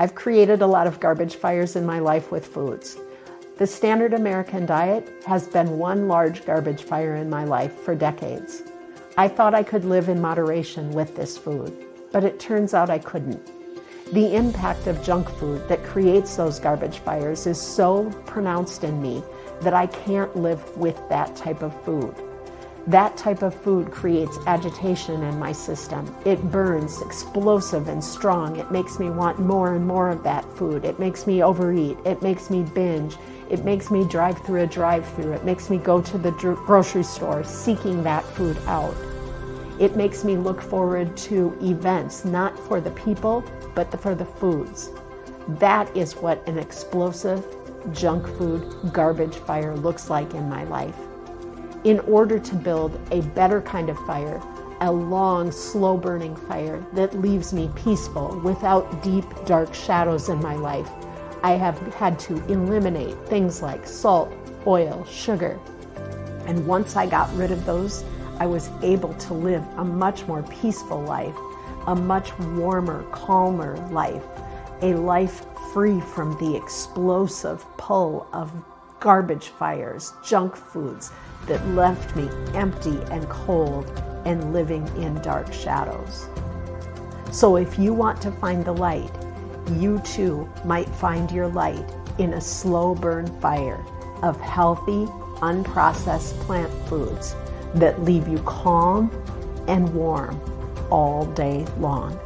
I've created a lot of garbage fires in my life with foods. The standard American diet has been one large garbage fire in my life for decades. I thought I could live in moderation with this food, but it turns out I couldn't. The impact of junk food that creates those garbage fires is so pronounced in me that I can't live with that type of food. That type of food creates agitation in my system. It burns explosive and strong. It makes me want more and more of that food. It makes me overeat. It makes me binge. It makes me drive through a drive through. It makes me go to the grocery store seeking that food out. It makes me look forward to events, not for the people, but for the foods. That is what an explosive junk food garbage fire looks like in my life in order to build a better kind of fire, a long, slow burning fire that leaves me peaceful without deep, dark shadows in my life. I have had to eliminate things like salt, oil, sugar. And once I got rid of those, I was able to live a much more peaceful life, a much warmer, calmer life, a life free from the explosive pull of garbage fires, junk foods that left me empty and cold and living in dark shadows. So if you want to find the light, you too might find your light in a slow burn fire of healthy, unprocessed plant foods that leave you calm and warm all day long.